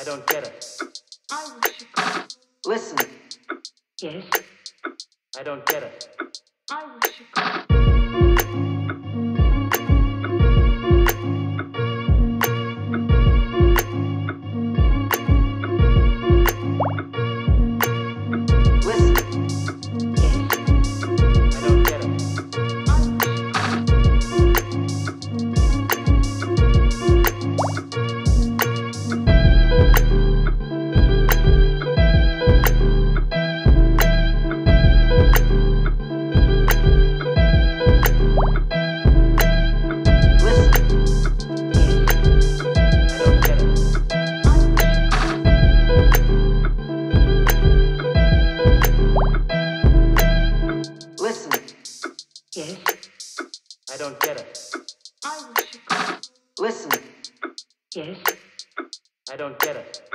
I don't get it. I wish you could. Listen. Yes. I don't get it. I wish you could. Don't get it. I wish you could. Listen. Yes. I don't get it.